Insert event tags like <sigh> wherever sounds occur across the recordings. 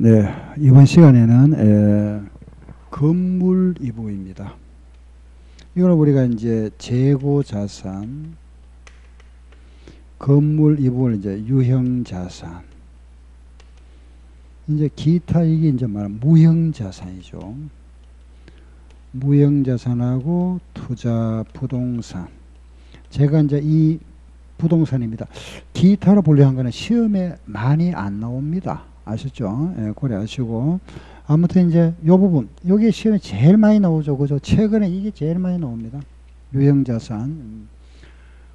네, 이번 시간에는 에, 건물 이부입니다. 이걸 우리가 이제 재고 자산, 건물 이부를 이제 유형 자산, 이제 기타 이게 이제 말 무형 자산이죠. 무형 자산하고 투자 부동산. 제가 이제 이 부동산입니다. 기타로 분류한 거는 시험에 많이 안 나옵니다. 아셨죠? 예, 고려하시고. 아무튼 이제 요 부분, 여기 시험에 제일 많이 나오죠. 그죠? 최근에 이게 제일 많이 나옵니다. 유형자산. 음.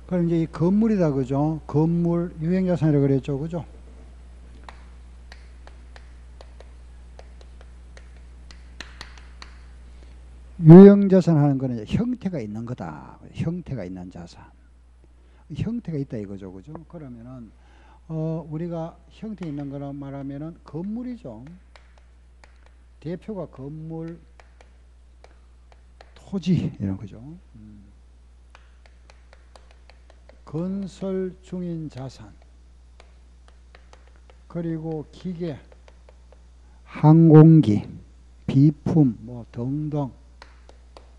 그럼 이제 이 건물이다. 그죠? 건물, 유형자산이라고 그랬죠. 그죠? 유형자산 하는 거는 형태가 있는 거다. 형태가 있는 자산. 형태가 있다 이거죠. 그죠? 그러면은, 어, 우리가 형태 있는 거라 말하면은 건물이죠. 대표가 건물, 토지, 이런 거죠. 음. 건설 중인 자산, 그리고 기계, 항공기, 비품, 뭐 등등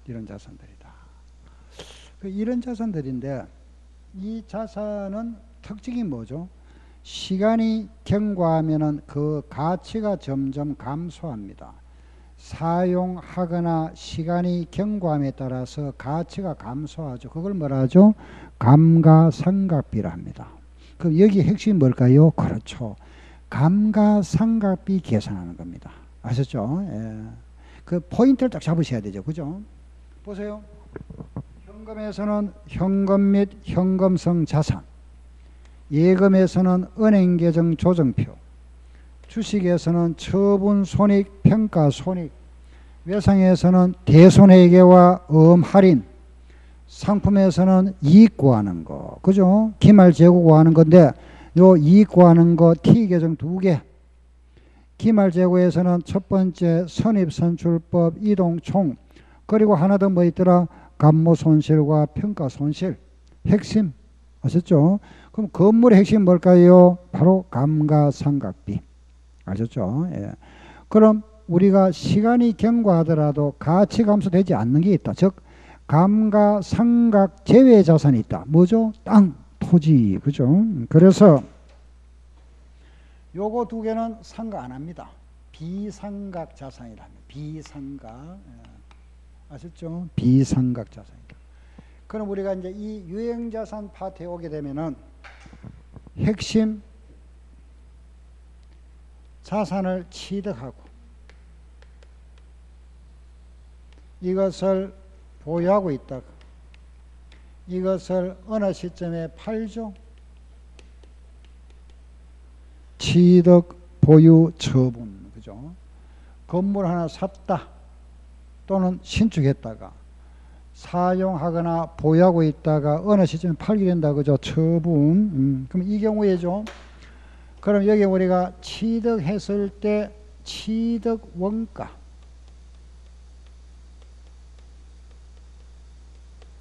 이런 자산들이다. 그 이런 자산들인데 이 자산은 특징이 뭐죠? 시간이 경과하면은 그 가치가 점점 감소합니다. 사용하거나 시간이 경과함에 따라서 가치가 감소하죠. 그걸 뭐라 하죠? 감가상각비라 합니다. 그럼 여기 핵심이 뭘까요? 그렇죠. 감가상각비 계산하는 겁니다. 아셨죠? 예. 그 포인트를 딱 잡으셔야 되죠. 그죠? 보세요. 현금에서는 현금 및 현금성 자산, 예금에서는 은행계정 조정표, 주식에서는 처분 손익, 평가 손익, 외상에서는 대손해계와 음 할인, 상품에서는 이익 구하는 거, 그죠? 기말 재고 구하는 건데, 요 이익 구하는 거 T 계정 두 개. 기말 재고에서는 첫 번째 선입 선출법 이동 총, 그리고 하나 더 뭐 있더라? 감모 손실과 평가 손실. 핵심. 아셨죠? 그럼 건물의 핵심 뭘까요? 바로 감가상각비. 아셨죠? 예. 그럼 우리가 시간이 경과하더라도 가치 감소되지 않는 게 있다. 즉, 감가상각 제외 자산이 있다. 뭐죠? 땅, 토지. 그죠? 그래서 요거 두 개는 상각 안 합니다. 비상각 자산이랍니다. 비상각. 예. 아셨죠? 비상각 자산이다. 그럼 우리가 이제 이 유형 자산 파트에 오게 되면은 핵심 자산을 취득하고 이것을 보유하고 있다가 이것을 어느 시점에 팔죠? 취득, 보유, 처분. 그죠? 건물 하나 샀다. 또는 신축했다가 사용하거나 보유하고 있다가 어느 시점에 팔게 된다. 그죠? 처분. 음, 그럼 이 경우에죠. 그럼 여기 우리가 취득했을 때 취득 원가.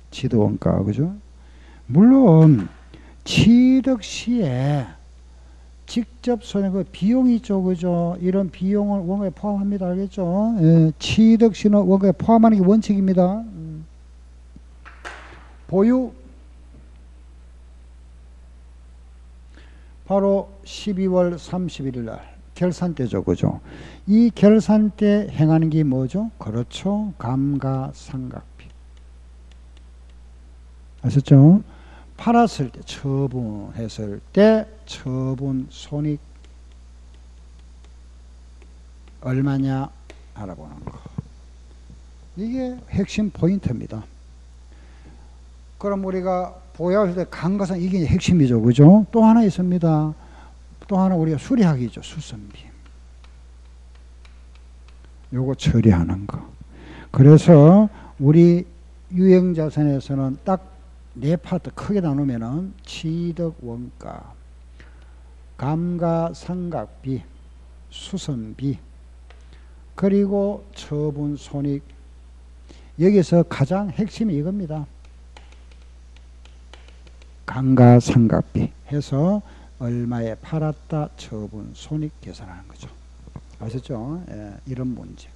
취득 원가. 그죠? 물론 취득 시에 직접 손해그 비용이 있죠, 그죠? 이런 비용을 원가에 포함합니다, 알겠죠? 예, 취득 시는 원가에 포함하는 게 원칙입니다. 음. 보유 바로 12월 31일 날 결산 때죠, 그죠? 이 결산 때 행하는 게 뭐죠? 그렇죠, 감가상각비. 아셨죠? 팔았을 때, 처분했을 때 처분 손익 얼마냐 알아보는 거. 이게 핵심 포인트입니다. 그럼 우리가 보유할 때 감가상 이게 핵심이죠. 그죠? 또 하나 있습니다. 또 하나 우리가 수리하기죠. 수선비. 요거 처리하는 거. 그래서 우리 유형자산에서는 딱 네 파트 크게 나누면은 취득 원가, 감가 상각비, 수선비, 그리고 처분 손익. 여기서 가장 핵심이 이겁니다. 감가 상각비 해서 얼마에 팔았다 처분 손익 계산하는 거죠. 아셨죠? 예, 이런 문제.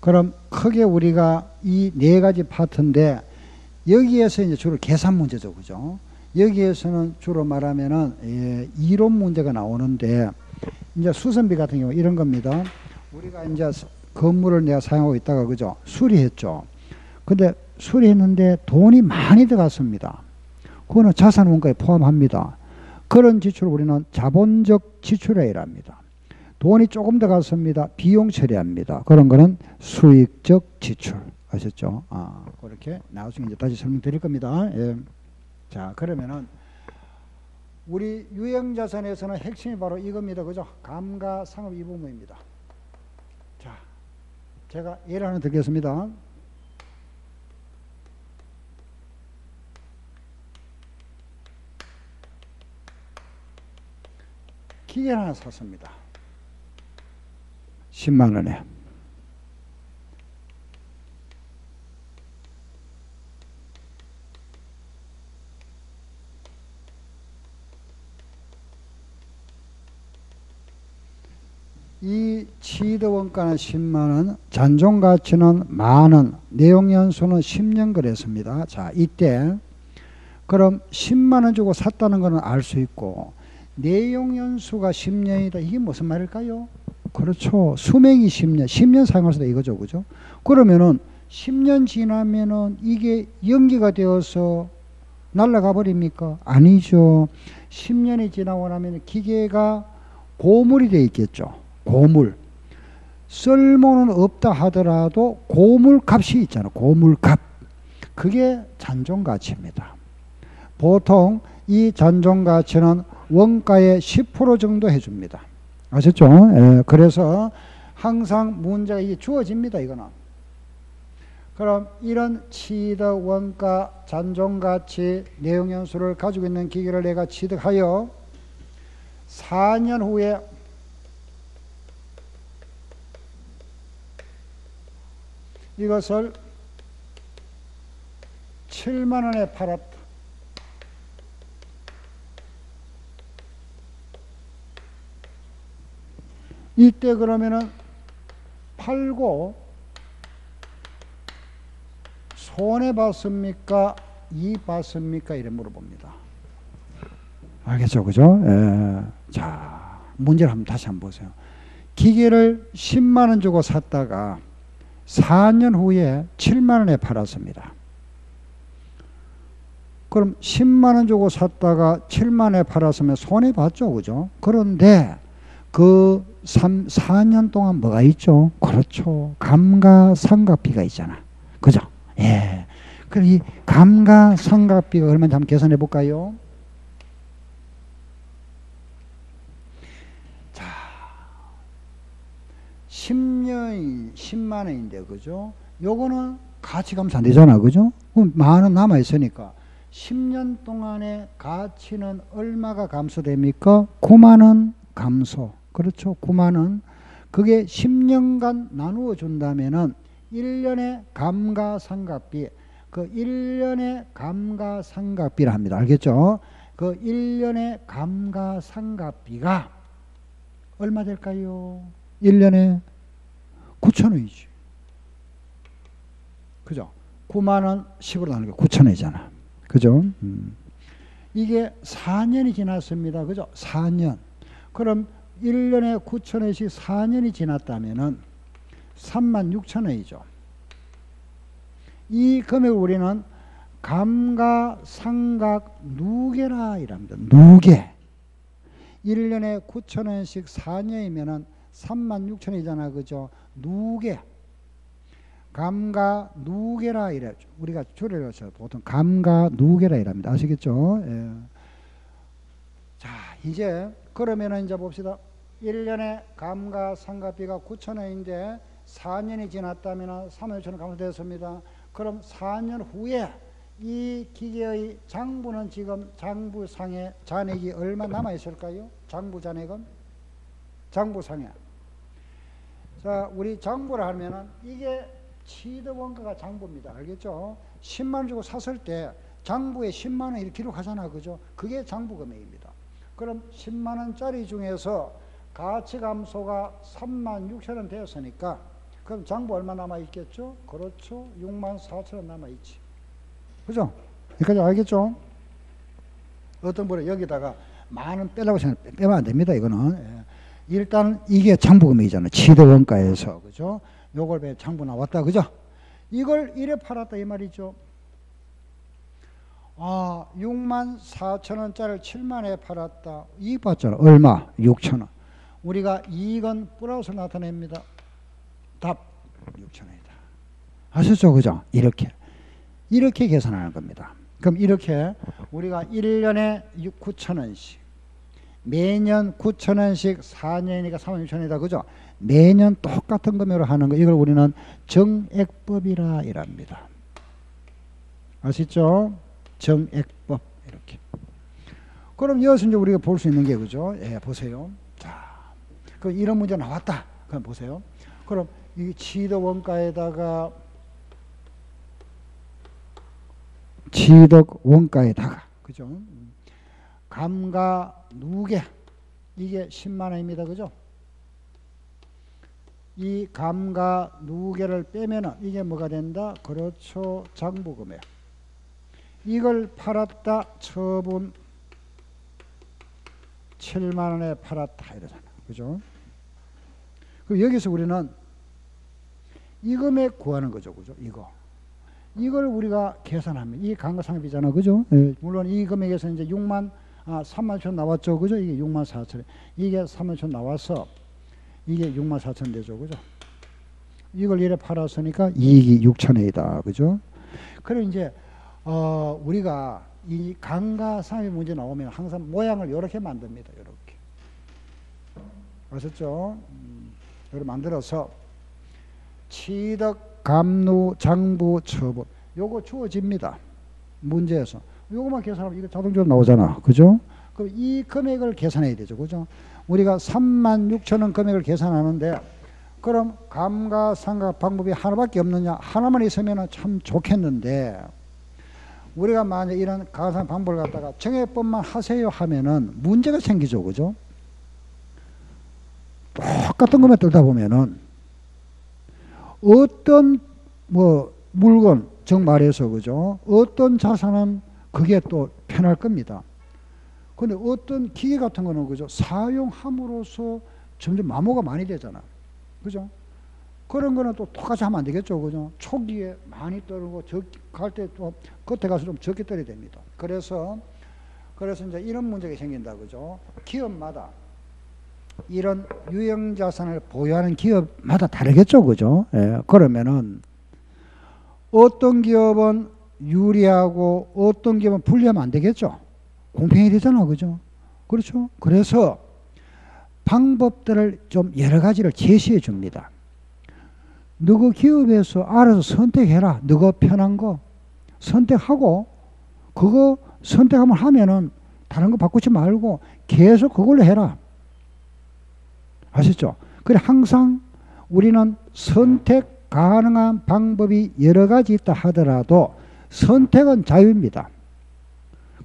그럼 크게 우리가 이 네 가지 파트인데 여기에서 이제 주로 계산 문제죠, 그죠? 여기에서는 주로 말하면은 예, 이론 문제가 나오는데 이제 수선비 같은 경우 이런 겁니다. 우리가 이제 건물을 내가 사용하고 있다가 그죠? 수리했죠. 근데 수리했는데 돈이 많이 들어갔습니다. 그거는 자산 원가에 포함합니다. 그런 지출을 우리는 자본적 지출이라 합니다. 돈이 조금 더 갔습니다. 비용 처리합니다. 그런 거는 수익적 지출. 아셨죠? 아, 그렇게 나중에 이제 다시 설명드릴 겁니다. 예. 자, 그러면은 우리 유형자산에서는 핵심이 바로 이겁니다. 그죠? 감가 상업 이 부분입니다. 자, 제가 예를 하나 드리겠습니다. 기계 하나 샀습니다. 10만 원에. 이 치드 원가는 10만 원, 잔존 가치는 만 원, 내용 연수는 10년 그랬습니다. 자, 이때 그럼 10만 원 주고 샀다는 것은 알수 있고 내용 연수가 10년이다. 이게 무슨 말일까요? 그렇죠. 수명이 10년, 10년 사용할 수다 이거죠. 그죠? 그러면은 10년 지나면은 이게 연기가 되어서 날아가 버립니까? 아니죠. 10년이 지나고 나면 기계가 고물이 돼 있겠죠. 고물. 쓸모는 없다 하더라도 고물 값이 있잖아. 고물 값. 그게 잔존 가치입니다. 보통 이 잔존 가치는 원가의 10% 정도 해줍니다. 아셨죠? 예, 그래서 항상 문제가 이게 주어집니다. 이거는. 그럼 이런 취득 원가 잔존 가치 내용 연수를 가지고 있는 기계를 내가 취득하여 4년 후에 이것을 7만 원에 팔았다. 이때 그러면은 팔고 손해 봤습니까? 이 봤습니까? 이래 물어봅니다. 알겠죠? 그죠? 예. 자, 문제를 한번 다시 한번 보세요. 기계를 10만 원 주고 샀다가 4년 후에 7만 원에 팔았습니다. 그럼 10만 원 주고 샀다가 7만 원에 팔았으면 손해 봤죠. 그죠? 그런데 그 3, 4년 동안 뭐가 있죠? 그렇죠. 감가상각비가 있잖아. 그죠? 예. 그럼 이 감가상각비가 얼마인지 한번 계산해 볼까요? 자, 10년 10만 원인데 그죠? 요거는 가치 감소 안 되잖아. 그죠? 그럼 만 원 남아 있으니까 10년 동안의 가치는 얼마가 감소됩니까? 9만 원 감소. 그렇죠. 9만 원. 그게 10년간 나누어 준다면은 1년의 감가상각비 그 1년의 감가상각비라 합니다. 알겠죠? 그 1년의 감가상각비가 얼마 될까요? 1년에 9천 원이지. 그죠? 9만 원 10으로 나누니까 9천 원이잖아. 그죠? 음. 이게 4년이 지났습니다. 그죠? 4년. 그럼 1년에 9천 원씩 4년이 지났다면은 3만 6천 원이죠. 이 금액을 우리는 감가 상각 누계라 이랍니다. 누계. 1년에 9천 원씩 4년이면은 3만 6천 원이잖아. 그죠? 누계. 감가 누계라 이래. 우리가 줄여서 보통 감가 누계라 이랍니다. 아시겠죠? 예. 자, 이제 그러면은 이제 봅시다. 1년에 감가상각비가 9천 원인데 4년이 지났다면 3만 6천 원 감소됐습니다. 그럼 4년 후에 이 기계의 장부는 지금 장부상에 잔액이 얼마 남아 있을까요? 장부 잔액은 장부상에 자 우리 장부를 하면은 이게 취득 원가가 장부입니다. 알겠죠? 10만 원 주고 샀을 때 장부에 10만 원 이렇게 기록하잖아. 그죠? 그게 장부 금액입니다. 그럼 10만 원짜리 중에서 가치 감소가 3만 6천 원 되었으니까 그럼 장부 얼마 남아 있겠죠? 그렇죠. 6만 4천 원 남아 있지. 그죠? 여기까지 알겠죠? 어떤 분은 여기다가 만원 빼라고 생각 빼면 안 됩니다. 이거는 예. 일단 이게 장부금이잖아요. 지도 원가에서 그죠? 요걸 왜 장부 나왔다 그죠? 이걸 이래 팔았다 이 말이죠. 아, 6만 4천 원짜리를 7만에 팔았다. 이익 봤잖아. 얼마? 6천 원. 우리가 이익은 플러스 나타냅니다. 답 6천 원이다. 아셨죠? 그죠? 이렇게. 이렇게 계산하는 겁니다. 그럼 이렇게 우리가 1년에 6, 9천 원씩 매년 9천 원씩 4년이니까 3만 6천 원이다. 그죠? 매년 똑같은 금액으로 하는 거 이걸 우리는 정액법이라 이랍니다. 아시죠? 정액법 이렇게. 그럼 여기서 이제 우리가 볼 수 있는 게 그죠? 예, 보세요. 자, 그 이런 문제 나왔다. 그럼 보세요. 그럼 이 지도 원가에다가 지덕 원가에다가 그죠? 감가 누계 이게 10만 원입니다. 그죠? 이 감가 누계를 빼면은 이게 뭐가 된다? 그렇죠. 장부금액. 이걸 팔았다. 처분 7만 원에 팔았다 이러잖아. 그죠? 그 여기서 우리는 이 금액 구하는 거죠. 그죠? 이거. 이걸 우리가 계산하면 이 감가상각비잖아. 그죠? 예, 물론 이 금액에서 이제 6만 아, 3만 천 나왔죠. 그죠? 이게 6만 4천. 이게 3만 천 나와서 이게 6만 4천 되죠. 그죠? 이걸 이래 팔았으니까 이익이 6천회이다. 그죠? 그럼 이제 어, 우리가 이 감가상의 문제 나오면 항상 모양을 이렇게 만듭니다. 이렇게. 아셨죠? 음, 이렇게 만들어서 취득, 감루, 장부, 처분 요거 주어집니다. 문제에서. 요거만 계산하면 이거 자동적으로 나오잖아. 그죠? 그럼 이 금액을 계산해야 되죠. 그죠? 우리가 3만 6천 원 금액을 계산하는데 그럼 감가상각 방법이 하나밖에 없느냐? 하나만 있으면 참 좋겠는데 우리가 만약 이런 감가상각 방법을 갖다가 정액법만 하세요 하면은 문제가 생기죠. 그죠? 똑같은 것만 들다 보면은 어떤 뭐 물건 정 말해서 그죠? 어떤 자산은 그게 또 편할 겁니다. 근데 어떤 기계 같은 거는 그죠? 사용함으로써 점점 마모가 많이 되잖아. 그죠? 그런 거는 또 똑같이 하면 안 되겠죠. 그죠? 초기에 많이 떨고 갈때 또 끝에 가서 좀 적게 떨어야 됩니다. 그래서 그래서 이제 이런 문제가 생긴다. 그죠? 기업마다 이런 유형 자산을 보유하는 기업마다 다르겠죠. 그죠? 예, 그러면은 어떤 기업은 유리하고 어떤 기업은 불리하면 안 되겠죠. 공평이 되잖아. 그죠? 그렇죠? 그래서 방법들을 좀 여러 가지를 제시해 줍니다. 너그 기업에서 알아서 선택해라. 너가 편한 거 선택하고 그거 선택하면 하면은 다른 거 바꾸지 말고 계속 그걸로 해라. 아셨죠? 그래 항상 우리는 선택 가능한 방법이 여러 가지 있다 하더라도 선택은 자유입니다.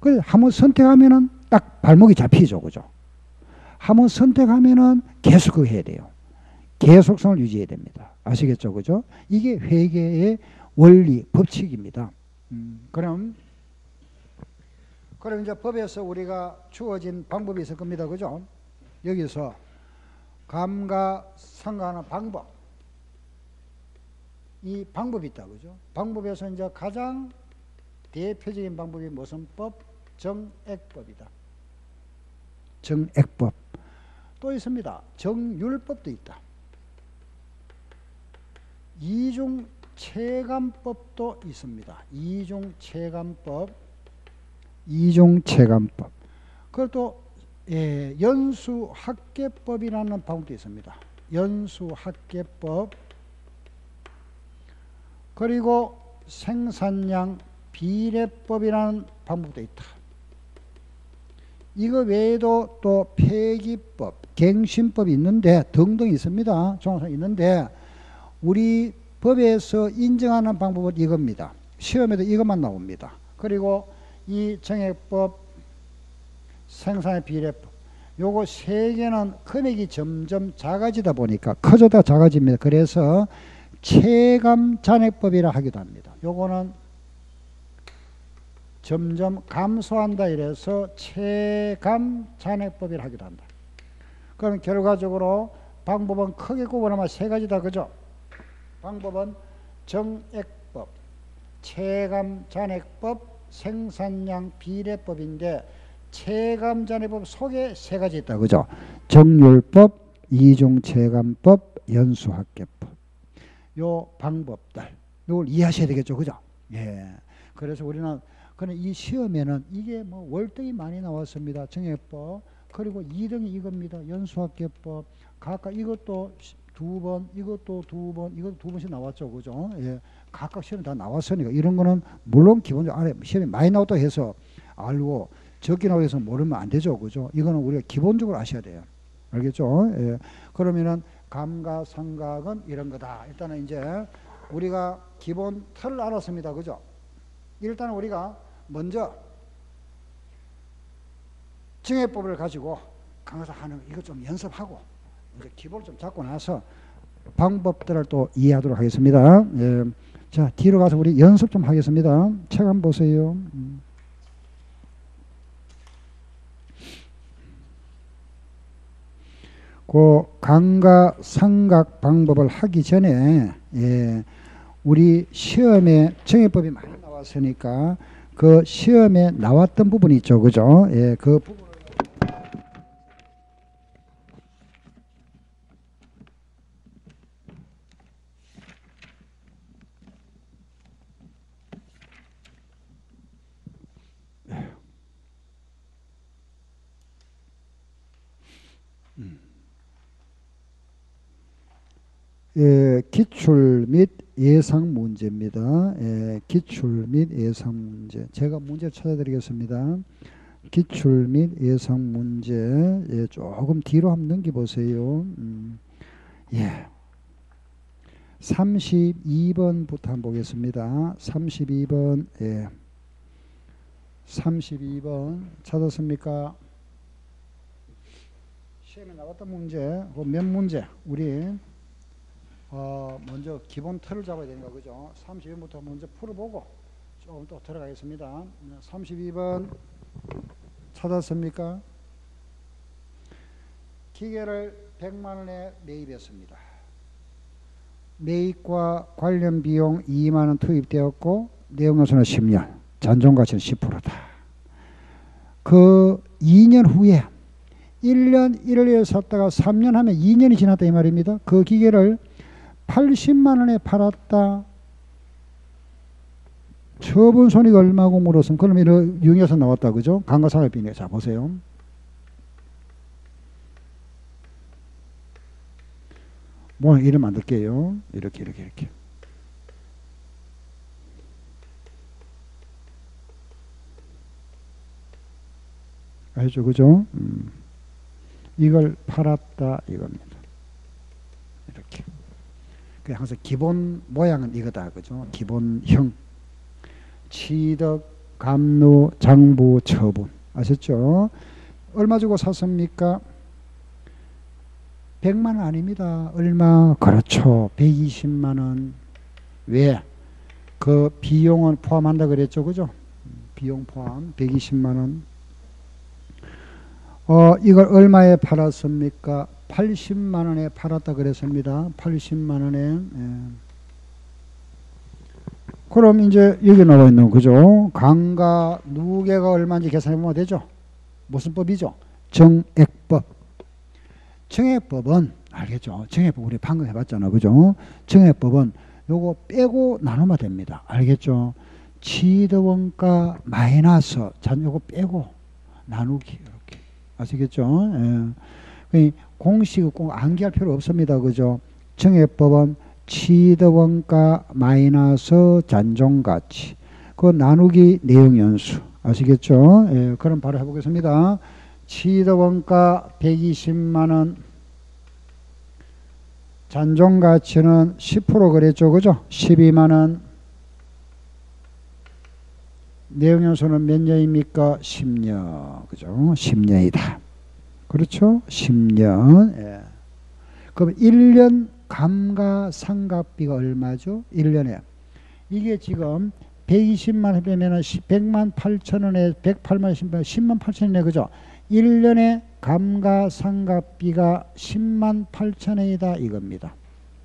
그래 한번 선택하면은 딱 발목이 잡히죠, 그죠? 한번 선택하면은 계속 그 해야 돼요. 계속성을 유지해야 됩니다. 아시겠죠, 그죠? 이게 회계의 원리 법칙입니다. 음, 그럼 그럼 이제 법에서 우리가 주어진 방법이 있을 겁니다, 그죠? 여기서 감가상각하는 방법 이 방법이 있다, 그죠? 방법에서 이제 가장 대표적인 방법이 무슨 법? 정액법이다. 정액법. 또 있습니다. 정율법도 있다. 이중 체감법도 있습니다. 이중 체감법. 이중 체감법. 그리고 예, 연수학계법이라는 방법도 있습니다. 연수학계법. 그리고 생산량 비례법이라는 방법도 있다. 이거 외에도 또 폐기법, 갱신법이 있는데 등등 있습니다. 종합 있는데 우리 법에서 인정하는 방법은 이겁니다. 시험에도 이것만 나옵니다. 그리고 이 정액법, 생산의 비례법 요거 세 개는 금액이 점점 작아지다 보니까 커져다 작아집니다. 그래서 체감 잔액법이라 하기도 합니다. 요거는 점점 감소한다 이래서 체감 잔액법이라 하기도 한다. 그럼 결과적으로 방법은 크게 구분하면 세 가지다 그죠? 방법은 정액법, 체감 잔액법, 생산량 비례법인데 체감 잔액법 속에 세 가지 있다 그죠? 정률법, 이중체감법, 연수학계법. 요 방법들 요걸 이해하셔야 되겠죠 그죠? 예. 그래서 우리는 그는 이 시험에는 이게 뭐 월등히 많이 나왔습니다. 정액법 그리고 2등이 이겁니다. 연수학계법 각각 이것도 두 번, 이것도 두 번, 이것도 두 번씩 나왔죠. 그죠? 예. 각각 시험이 다 나왔으니까 이런 거는 물론 기본적으로 아래 시험이 많이 나왔다 해서 알고 적게 나오고 해서 모르면 안 되죠. 그죠? 이거는 우리가 기본적으로 아셔야 돼요. 알겠죠? 예. 그러면은 감가상각은 이런 거다. 일단은 이제 우리가 기본 틀을 알았습니다. 그죠? 일단 우리가 먼저 정해법을 가지고 강사 하는 이거 좀 연습하고 이제 기본을 좀 잡고 나서 방법들을 또 이해하도록 하겠습니다. 예. 자 뒤로 가서 우리 연습 좀 하겠습니다. 책 한번 보세요. 음. 그 강과 삼각 방법을 하기 전에 예, 우리 시험에 정해법이 많이 나왔으니까 그 시험에 나왔던 부분이 있죠, 그죠? 예, 그 부분. 예, 기출 및 예상 문제입니다. 예, 기출 및 예상 문제. 제가 문제 찾아드리겠습니다. 기출 및 예상 문제. 예, 조금 뒤로 한번 넘겨보세요. 음, 예. 32번부터 한번 보겠습니다. 32번, 예. 32번 찾았습니까? 시험에 나왔던 문제, 그 몇 문제? 우리 어, 먼저 기본 틀을 잡아야 되니까 그죠? 32번부터 먼저 풀어보고 조금 또 들어가겠습니다. 32번 찾았습니까? 기계를 100만 원에 매입했습니다. 매입과 관련 비용 2만 원 투입되었고 내용요소는 10년, 잔존 가치는 10%다. 그 2년 후에 1년 1일 샀다가 3년 하면 2년이 지났다 이 말입니다. 그 기계를 80만 원에 팔았다. 처분 손익 얼마고 물었으면 그럼 이런 유형에서 나왔다 그죠? 강가사업비네. 자 보세요. 뭐 이름 만들게요. 이렇게 이렇게 이렇게. 알죠 그죠? 음. 이걸 팔았다 이겁니다. 그 항상 기본 모양은 이거다. 그죠? 기본형. 취득, 감루, 장부, 처분. 아셨죠? 얼마 주고 샀습니까? 100만 원 아닙니다. 얼마? 그렇죠. 120만 원. 왜? 그 비용은 포함한다 그랬죠. 그죠? 비용 포함 120만 원. 어, 이걸 얼마에 팔았습니까? 80만 원에 팔았다 그랬습니다. 80만 원에. 예. 그럼 이제 여기 나와 있는 그죠? 강가 누계가 얼마인지 계산해 보면 되죠? 무슨 법이죠? 정액법. 정액법은 알겠죠? 정액법 우리 방금 해봤잖아, 그죠? 정액법은 요거 빼고 나누면 됩니다. 알겠죠? 취득원가 마이너스 잔 요거 빼고 나누기 이렇게 아시겠죠? 예. 공식을 꼭 암기할 필요 없습니다. 그죠? 정액법은 취득원가 마이너스 잔존가치 그 나누기 내용연수 아시겠죠? 예, 그럼 바로 해보겠습니다. 취득원가 120만원 잔존가치는 10% 그랬죠. 그죠? 12만원 내용연수는 몇 년입니까? 10년 그죠? 10년이다. 그렇죠? 10년. 예. 그럼 1년 감가상각비가 얼마죠? 1년에. 이게 지금 120만 해보면 100만 8천 원에 108만 10만 8천 원이네 그죠? 1년에 감가상각비가 10만 8천 원이다 이겁니다.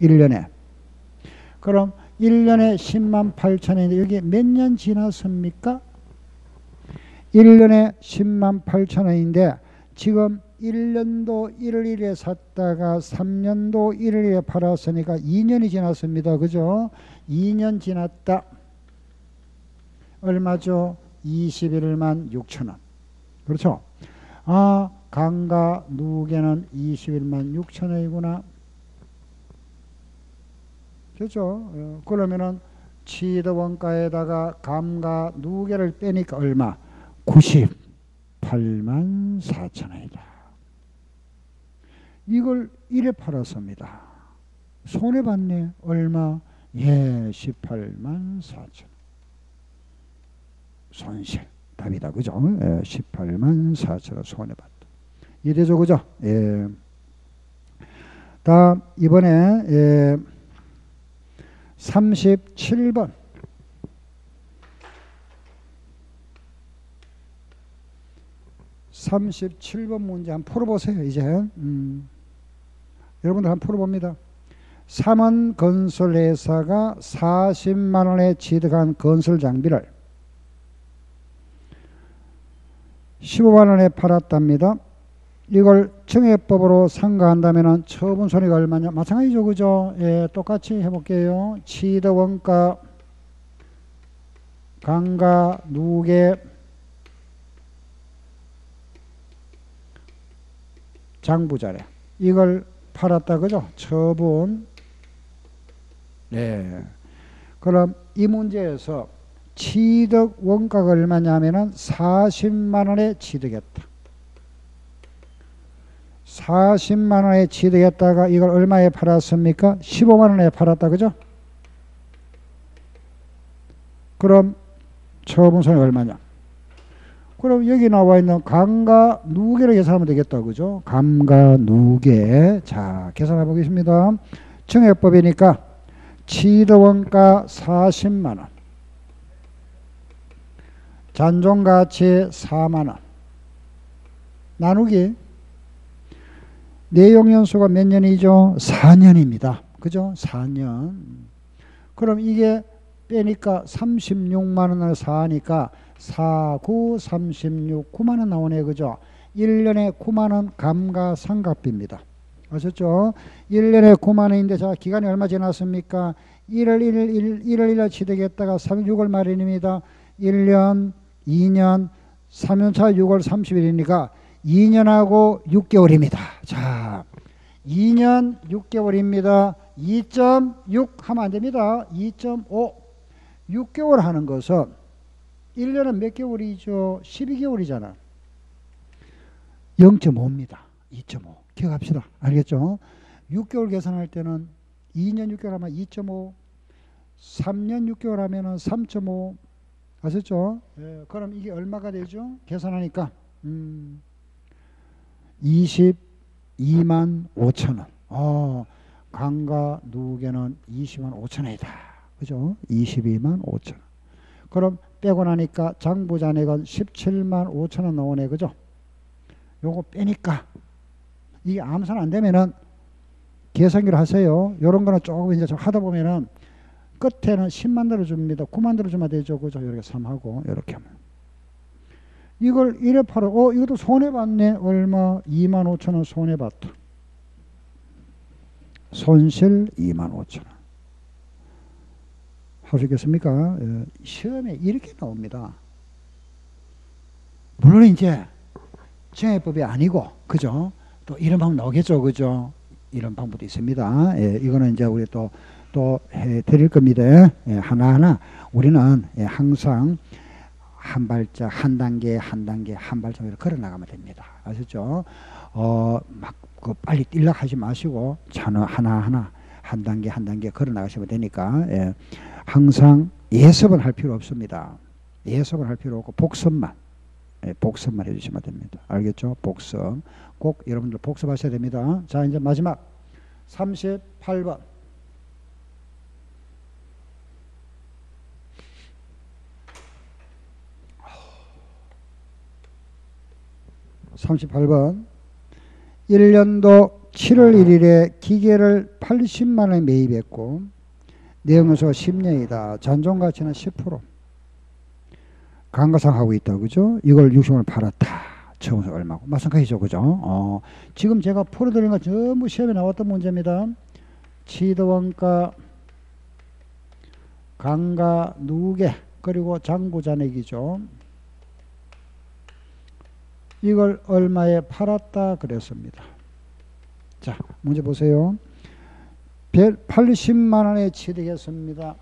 1년에. 그럼 1년에 10만 8천 원인데 여기 몇 년 지났습니까? 1년에 10만 8천 원인데 지금 1년도 1일에 샀다가 3년도 1일에 팔았으니까 2년이 지났습니다. 그죠? 2년 지났다. 얼마죠? 21만 6천 원. 그렇죠? 아, 강가 누계는 21만 6천 원이구나. 그렇죠? 어, 그러면은 치드 원가에다가 감가 누계를 빼니까 얼마? 98만 4천 원이다. 이걸 1에 팔았습니다. 손해봤네. 얼마? 예, 18만 4천 원. 손실. 답이다. 그죠? 예, 18만 4천 원 손해봤다. 이해되죠? 그죠? 예. 다음, 이번에, 예, 37번. 37번 문제 한번 풀어보세요, 이제. 음. 여러분들 한번 풀어봅니다. 삼원 건설회사가 40만 원에 취득한 건설 장비를 15만 원에 팔았답니다. 이걸 청해법으로 상가한다면 처분 손해가 얼마냐? 마찬가지죠, 그죠? 예, 똑같이 해볼게요. 취득 원가, 강가, 누계, 장부자래. 이걸 팔았다, 그죠? 처분. 네. 그럼 이 문제에서 취득 원가가 얼마냐면은 40만 원에 취득했다. 40만 원에 취득했다가 이걸 얼마에 팔았습니까? 15만 원에 팔았다. 그죠? 그럼 처분손이 얼마냐? 그럼 여기 나와 있는 감가 누계를 계산하면 되겠다. 그죠? 감가 누계. 자, 계산해 보겠습니다. 청약법이니까 취득원가 40만 원. 잔존가치 4만 원. 나누기 내용연수가 몇 년이죠? 4년입니다. 그죠? 4년. 그럼 이게 빼니까 36만 원을 사니까 4, 9, 36, 9만 원 나오네. 그죠? 1년에 9만 원 감가상각비입니다. 아셨죠? 1년에 9만 원인데 자 기간이 얼마 지났습니까? 1월 1일 1, 1월 1일 취득했다가 3, 6월 말입니다. 1년, 2년, 3년차 6월 30일이니까 2년하고 6개월입니다. 자, 2년 6개월입니다. 2.6 하면 안 됩니다. 2.5. 6개월 하는 것은 1년은 몇 개월이죠? 12개월이잖아. 0.5입니다. 2.5. 기억합시다. 알겠죠? 6개월 계산할 때는 2년 6개월 하면 2.5, 3년 6개월 하면 3.5. 아셨죠? 예, 그럼 이게 얼마가 되죠? 계산하니까 음, 22만 5천 원. 어, 강가 누계는 20만 5천 원이다. 그죠? 22만 5천 원. 그럼 빼고 나니까 장부잔액은 17만 5천 원 나오네. 그죠? 요거 빼니까 이게 암산 안 되면은 계산기를 하세요. 요런 거는 조금 이제 좀 하다 보면은 끝에는 10만 들어 줍니다. 9만 들어 주면 되죠. 그죠? 이렇게 3하고 이렇게 하면. 이걸 1에 팔아. 어, 이것도 손해봤네. 얼마? 2만 5천 원 손해봤다. 손실 2만 5천 원. 하시겠습니까? 예, 시험에 이렇게 나옵니다. 물론 이제 정해법이 아니고, 그죠? 또 이런 방법 나오겠죠. 그죠? 이런 방법도 있습니다. 예, 이거는 이제 우리 또, 또 해드릴 겁니다. 예, 하나하나 우리는 예, 항상 한 발짝, 한 단계, 한 단계, 한 발짝으로 걸어 나가면 됩니다. 아셨죠? 어, 막, 그 빨리 뛸락 하지 마시고, 차는 하나하나, 한 단계, 한 단계 걸어 나가시면 되니까, 예, 항상 예습을 할 필요 없습니다. 예습을 할 필요 없고, 복습만. 예, 복습만 해주시면 됩니다. 알겠죠? 복습. 꼭 여러분들 복습하셔야 됩니다. 자, 이제 마지막 38번. 38번 1년도 7월 1일에 기계를 80만 원에 매입했고 내용요소가 10년이다. 잔존 가치는 10% 강가상 하고 있다. 그죠? 이걸 60만 원 팔았다. 처음에 얼마고 마찬가지죠. 그죠? 어, 지금 제가 풀어드린 거 전부 시험에 나왔던 문제입니다. 치도원가 강가 누계 그리고 장부잔액이죠. 이걸 얼마에 팔았다 그랬습니다. 자, 문제 보세요. 80만 원에 취득했습니다.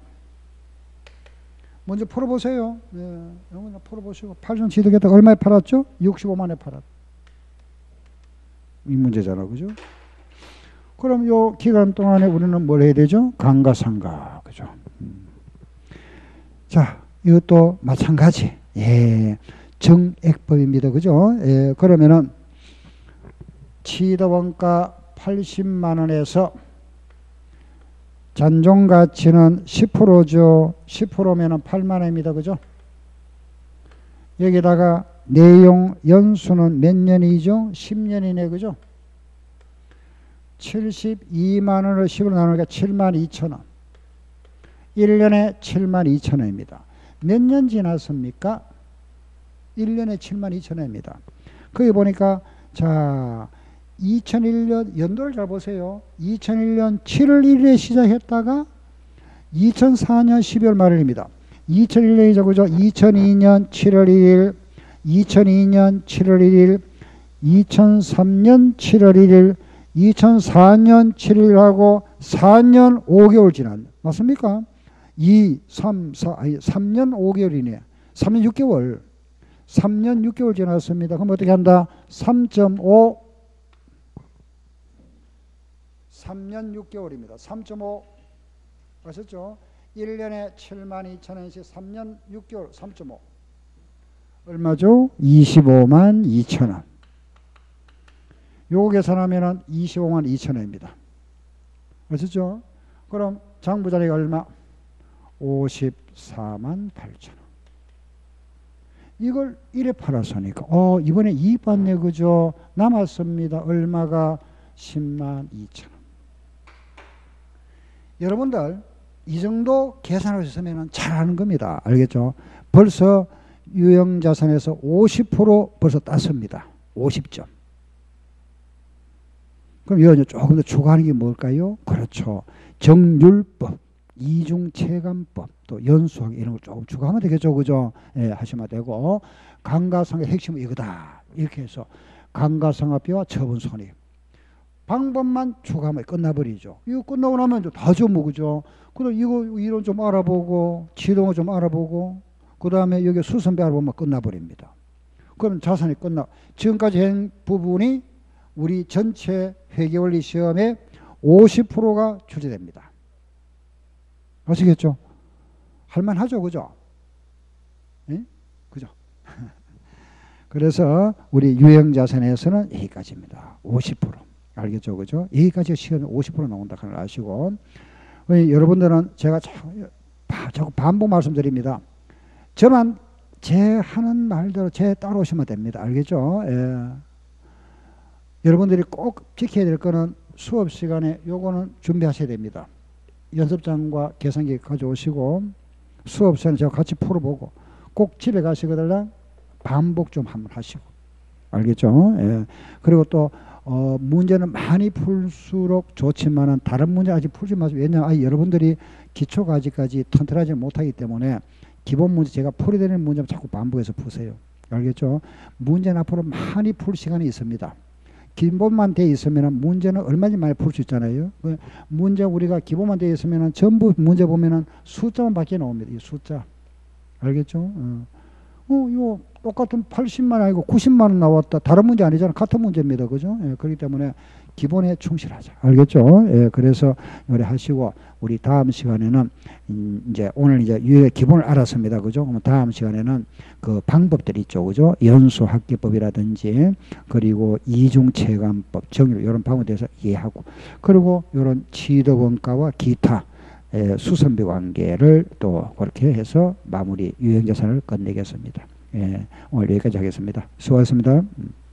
먼저 풀어보세요. 네, 영어나 풀어보시고 8천 취득했다. 얼마에 팔았죠? 65만 원에 팔았. 이 문제잖아, 그죠? 그럼 요 기간 동안에 우리는 뭘 해야 되죠? 강가상가, 그죠? 음. 자, 이것도 마찬가지. 예. 정액법입니다. 그죠? 예, 그러면은 취득원가 80만 원에서 잔존 가치는 10%죠. 10%면은 8만 원입니다. 그죠? 여기다가 내용 연수는 몇 년이죠? 10년이네. 그죠? 72만 원을 10으로 나누니까 7만 2천 원. 1년에 7만 2천 원입니다. 몇 년 지났습니까? 1년에 7만 2천 원입니다. 거기 보니까 자 2001년 연도를 잘 보세요. 2001년 7월 1일에 시작했다가 2004년 12월 말입니다. 2001년이죠. 그죠? 2002년 7월 1일, 2002년 7월 1일, 2003년 7월 1일, 2004년 7일하고 4년 5개월 지난 맞습니까? 2, 3, 4, 아니 3년 5개월이네. 3년 6개월. 3년 6개월 지났습니다. 그럼 어떻게 한다? 3.5 3년 6개월입니다. 3.5 아셨죠? 1년에 7만 2천 원씩 3년 6개월 3.5 얼마죠? 25만 2천 원. 요거 계산하면 25만 2천 원입니다. 아셨죠? 그럼 장부 자리가 얼마? 54만 8천 원. 이걸 1에 팔았으니까 어 이번에 이익 받네 그죠? 남았습니다. 얼마가 10만 2천 원. 여러분들 이 정도 계산하셨으면 잘하는 겁니다. 알겠죠? 벌써 유형자산에서 50% 벌써 땄습니다. 50점. 그럼 이거 조금 더 추가하는 게 뭘까요? 그렇죠. 정률법, 이중체감법, 또 연수학 이런 걸 조금 추가하면 되겠죠. 그죠? 예, 하시면 되고 강가상의 핵심은 이거다. 이렇게 해서 강가상합비와 처분 손익 방법만 추가하면 끝나버리죠. 이거 끝나고 나면 다 줘, 그죠? 그럼 이거 이론 좀 알아보고, 지동을 좀 알아보고, 그 다음에 여기 수선배 알아보면 끝나버립니다. 그럼 자산이 끝나. 지금까지 한 부분이 우리 전체 회계원리 시험에 50%가 출제됩니다. 아시겠죠? 할만하죠, 그죠? 예? 그죠? <laughs> 그래서 우리 유형자산에서는 여기까지입니다. 50%. 알겠죠? 그죠? 여기까지 시간이 50% 나온다. 그걸 아시고. 여러분들은 제가 자꾸 반복 말씀드립니다. 저만 제 하는 말대로 제 따라오시면 됩니다. 알겠죠? 예. 여러분들이 꼭 지켜야 될 거는 수업 시간에 요거는 준비하셔야 됩니다. 연습장과 계산기 가져오시고 수업 시간에 제가 같이 풀어보고 꼭 집에 가시거든요. 반복 좀 한번 하시고. 알겠죠? 예. 그리고 또 어, 문제는 많이 풀수록 좋지만은 다른 문제 아직 풀지 마세요. 왜냐하면 아, 여러분들이 기초가 아직까지 튼튼하지 못하기 때문에 기본 문제 제가 풀어야 되는 문제 자꾸 반복해서 푸세요. 알겠죠? 문제는 앞으로 많이 풀 시간이 있습니다. 기본만 돼 있으면 문제는 얼마든지 많이 풀 수 있잖아요. 그 문제 우리가 기본만 돼 있으면 전부 문제 보면은 숫자만 밖에 나옵니다. 이 숫자. 알겠죠? 어. 어, 이거 똑같은 80만 아니고 90만 원 나왔다. 다른 문제 아니잖아. 같은 문제입니다. 그죠? 예, 그렇기 때문에 기본에 충실하자. 알겠죠? 예, 그래서 요래 하시고 우리 다음 시간에는 음, 이제 오늘 이제 유의 기본을 알았습니다. 그죠? 그럼 다음 시간에는 그 방법들이 있죠. 그죠? 연수 학기법이라든지 그리고 이중 체감법, 정유 이런 방법에 대해서 이해하고 그리고 이런 지도 원가와 기타 예, 수선비 관계를 또 그렇게 해서 마무리 유형자산을 끝내겠습니다. 예, 오늘 여기까지 하겠습니다. 수고하셨습니다. 음.